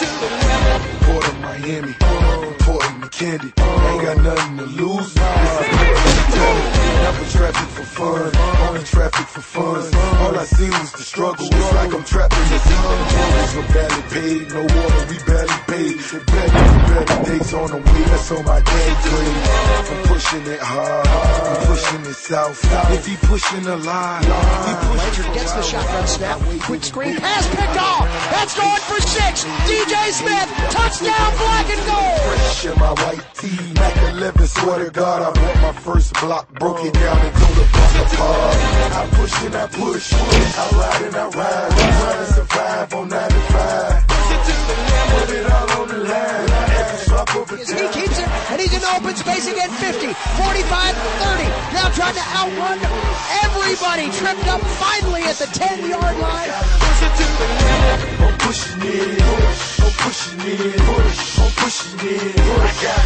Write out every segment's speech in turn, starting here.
Port of Miami, Port and Candy. Ain't got nothing to lose. For fun, only traffic for fun. All I seen was the struggle. It's like I'm trapped in the sun. Mortgage were barely paid, no water, we barely paid. The barely, barely days on the way, that's on my. I'm pushing it hard, I'm pushing it south. If he pushing a line, he pushing gets the shotgun snap. Quick screen pass picked off. That's going for six. DJ Smith, touchdown, black and gold. fresh in my white tee. Mac 11, swear to God, I bought my first block, broke it down and go to block apart. I push and I push, I ride and I ride. Trying to survive on 95. Put it all on the line. He keeps it, and he's in open space again, 50, 45, 30. Now trying to outrun everybody. Tripped up finally at the 10 yard line. I'm pushing it, I'm pushing it, I'm pushing it. I gotta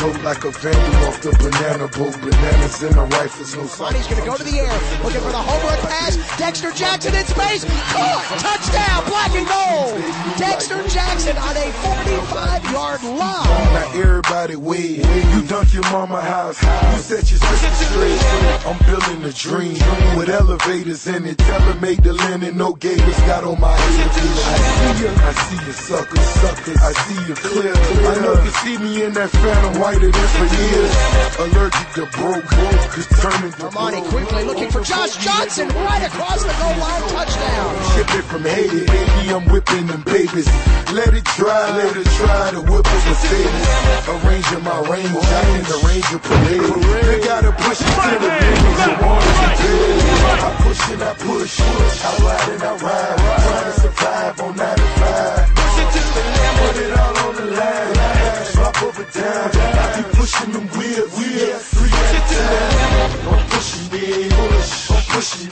I like a vandal off the banana boat. Bananas in the rifles, no sight. He's going to go to the air, looking for the home run pass. Dexter Jackson in space. Caught. Touchdown, black and gold. Dexter Jackson on a 45 yard line. Now everybody wait. You dunk your mama house. You set your sister straight. I'm building a dream with elevators in it. Tell make the linen, no gators got on my head. I see you, I see you suckers, suckers. I see you clear. I know you see me in that phantom whiter than for years. Allergic to broke, determined to Armani quickly looking for Josh Johnson right across the goal line. Touchdown. Shipping from Haiti, baby, I'm whipping them babies. Let it dry, let it try to whip a Mercedes. Arranging my range, I in the Ranger parade. They gotta push it to the limit, you want it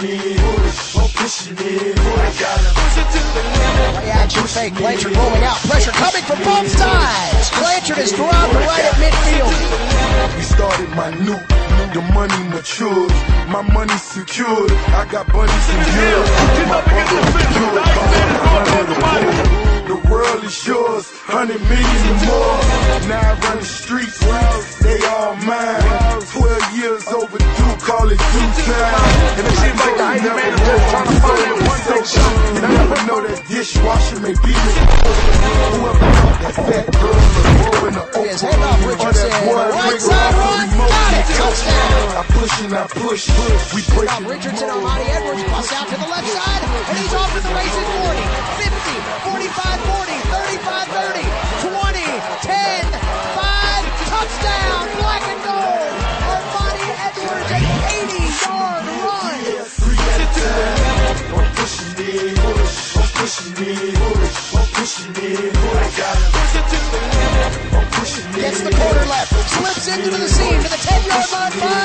It, push, I'm pushing it. I gotta push it to the limit. Play action fake. Blanchard rolling out. Pressure coming from both sides. Blanchard is dropped right at midfield. We started my new, the money matured, my money secured. I got bunnies in Europe. My brother secured. The world is yours, hundred million and more. Now I run the streets, they all mine. Twelve years overdue, call it due time. And it the hype man just trying to find that one thing. You never know that dishwasher may be the whoever that fat girl or in the His head off Richardson. Right side run. Got it. Touchdown. I push and I push. We break Now Richardson, Armani Edwards bust out to the left side, and he's off to the races 40, 50, into the seam to the 10-yard line, 5,